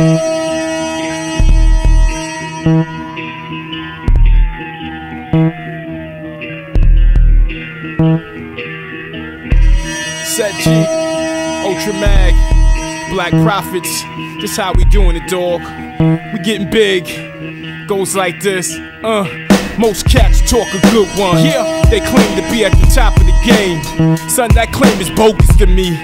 Ced Gee, Ultra Mag, Blak Prophetz. This how we doing it, dog. We getting big. Goes like this. Uh, most cats talk a good one. Yeah, they claim to be at the top of the game. Son, that claim is bogus to me.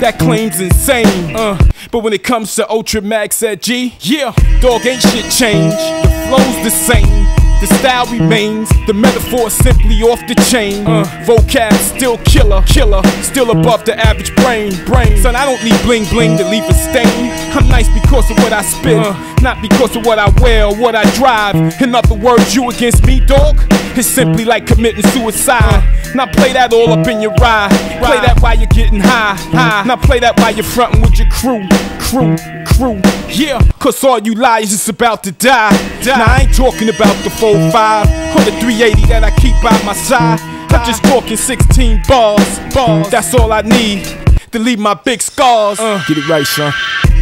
That claim's insane. Uh, but when it comes to Ultra Max at G, yeah, dog ain't shit changed. The flow's the same. The style remains, the metaphor simply off the chain. Uh, vocab still killer, killer, still above the average brain, brain. Son, I don't need bling bling to leave a stain. I'm nice because of what I spit, uh, not because of what I wear or what I drive. In other words, you against me, dog? It's simply like committing suicide. Now play that all up in your ride. Play that while you're getting high, high. Now play that while you're frontin' with your crew, crew, crew. Yeah, cause all you liars is about to die. Now I ain't talking about the 4-5 or the 380 that I keep by my side. I'm just talking 16 bars, bars. That's all I need to leave my big scars. Uh, get it right, son.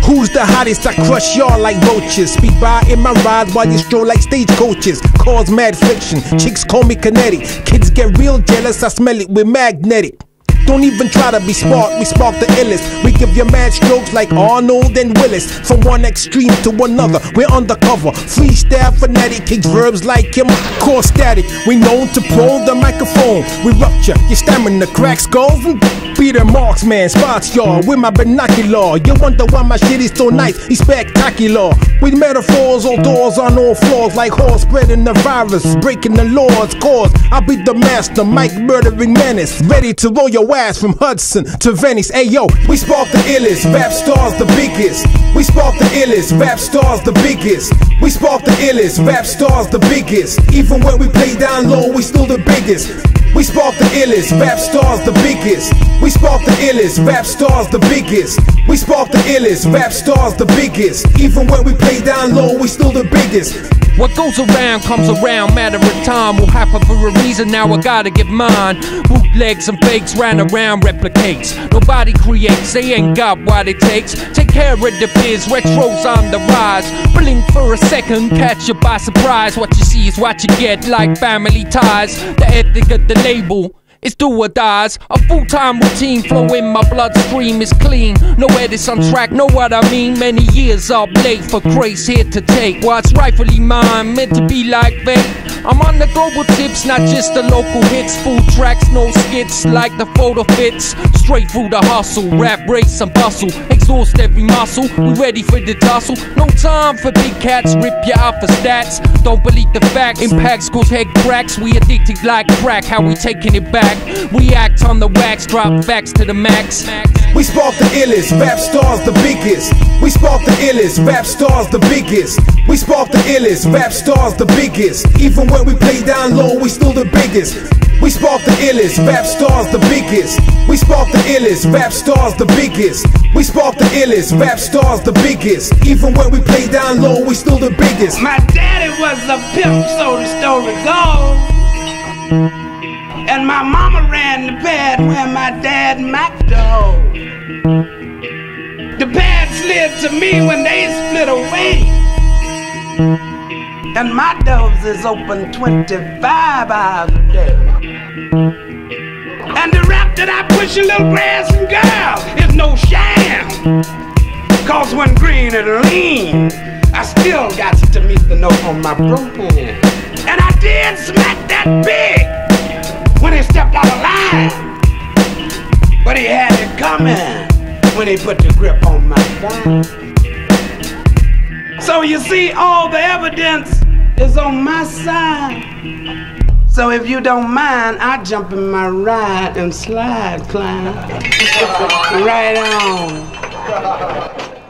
Who's the hottest? I crush y'all like roaches. Speed by in my ride while you stroll like stagecoaches. Cause mad friction. Chicks call me kinetic. Kids get real jealous. I smell it with magnetic. Don't even try to be smart, we spark the illest. We give you mad strokes like Arnold and Willis. From one extreme to another, we're undercover. Freestyle fanatic, kicks verbs like him. Core static, we known to pull the microphone. We rupture your stamina, crack skulls and Peter Marksman spots y'all with my binocular. You wonder why my shit is so nice, he's spectacular. With metaphors, all doors on all floors, like horse spreading the virus, breaking the law's cause. I'll be the master, Mike murdering menace, ready to roll your from Hudson to Venice. Hey yo, we spark the illest, rap stars the biggest. We spark the illest, rap stars the biggest. We spark the illest, rap stars the biggest. Even when we play down low, we still the biggest. We spark the illest, rap stars the biggest. We spark the illest, rap stars the biggest. We spark the illest, rap stars the biggest. Even when we play down low, we still the biggest. What goes around comes around, matter of time will happen for a reason. Now I gotta get mine. Bootlegs and fakes ran around, replicates. Nobody creates, they ain't got what it takes. Take care of the biz, retro's on the rise. Blink for a second, catch you by surprise. What you see is what you get, like family ties. The ethic of the label. It's do or dies. A full time routine flow in my bloodstream is clean. No edits on track, know what I mean. Many years up late for grace here to take. What's rightfully mine, meant to be like fate. I'm on the global tips, not just the local hits. Full tracks, no skits, like the photo fits. Straight through the hustle, rap, race, and bustle. Exhaust every muscle, we ready for the tussle. No time for big cats, rip you out for stats. Don't believe the facts, impacts cause head cracks. We addicted like crack, how we taking it back? We act on the wax, drop facts to the max. We spark the illest, rap stars the biggest. We spark the illest, rap stars the biggest. We spark the illest, rap stars the biggest. Even when we play down low, we still the biggest. We spark the illest, rap stars the biggest. We spark the illest, rap stars the biggest. We spark the illest, rap stars the biggest. Even when we play down low, we still the biggest. My daddy was a pimp, so the story goes. And my mama ran the pad where my dad macked the hoe. The pad slid to me when they split away. And my doves is open 25 hours a day. And the rap that I push a little grass and girl is no sham. Cause when green and lean, I still got to meet the note on my propane. And I did smack that big when he stepped out of line. But he had it coming when he put the grip on my thigh. So you see, all the evidence is on my side. So if you don't mind, I jump in my ride and slide climb. right on.